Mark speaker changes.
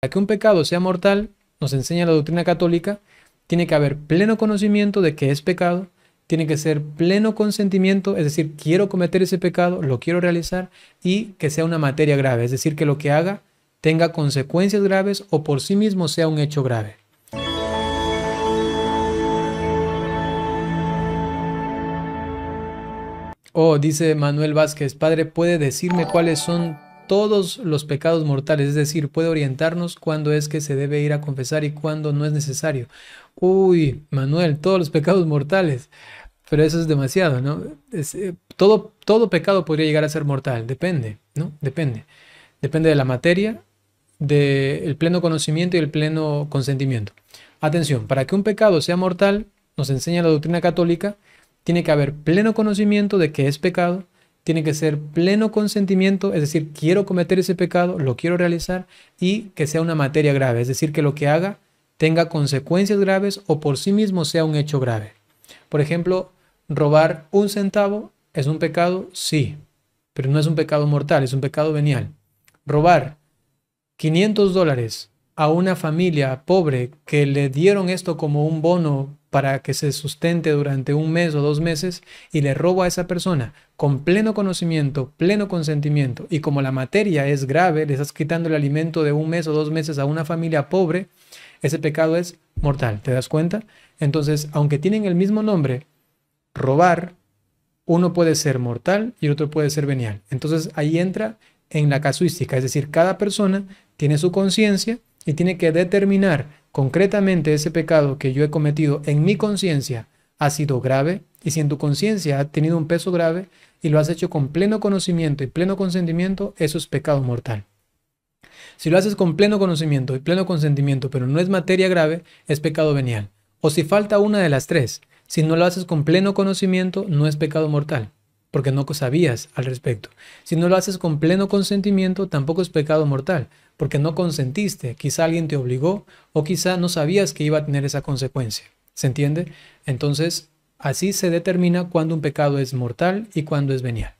Speaker 1: Para que un pecado sea mortal, nos enseña la doctrina católica, tiene que haber pleno conocimiento de que es pecado, tiene que ser pleno consentimiento, es decir, quiero cometer ese pecado, lo quiero realizar, y que sea una materia grave, es decir, que lo que haga tenga consecuencias graves o por sí mismo sea un hecho grave. Oh, dice Manuel Vázquez, Padre, ¿puede decirme cuáles son todos los pecados mortales, es decir, puede orientarnos cuándo es que se debe ir a confesar y cuándo no es necesario. Uy, Manuel, todos los pecados mortales, pero eso es demasiado, ¿no? Eh, todo, todo pecado podría llegar a ser mortal, depende, ¿no? Depende. Depende de la materia, del pleno conocimiento y el pleno consentimiento. Atención, para que un pecado sea mortal, nos enseña la doctrina católica, tiene que haber pleno conocimiento de que es pecado, tiene que ser pleno consentimiento, es decir, quiero cometer ese pecado, lo quiero realizar y que sea una materia grave, es decir, que lo que haga tenga consecuencias graves o por sí mismo sea un hecho grave. Por ejemplo, robar un centavo es un pecado, sí, pero no es un pecado mortal, es un pecado venial. Robar 500 dólares a una familia pobre que le dieron esto como un bono para que se sustente durante un mes o dos meses y le robo a esa persona con pleno conocimiento, pleno consentimiento y como la materia es grave, le estás quitando el alimento de un mes o dos meses a una familia pobre, ese pecado es mortal, ¿te das cuenta? Entonces, aunque tienen el mismo nombre, robar, uno puede ser mortal y otro puede ser venial. Entonces ahí entra en la casuística, es decir, cada persona tiene su conciencia y tiene que determinar concretamente ese pecado que yo he cometido en mi conciencia ha sido grave y si en tu conciencia ha tenido un peso grave y lo has hecho con pleno conocimiento y pleno consentimiento, eso es pecado mortal. Si lo haces con pleno conocimiento y pleno consentimiento, pero no es materia grave, es pecado venial. O si falta una de las tres, si no lo haces con pleno conocimiento, no es pecado mortal, porque no sabías al respecto. Si no lo haces con pleno consentimiento, tampoco es pecado mortal, porque no consentiste, quizá alguien te obligó o quizá no sabías que iba a tener esa consecuencia. ¿Se entiende? Entonces, así se determina cuándo un pecado es mortal y cuándo es venial.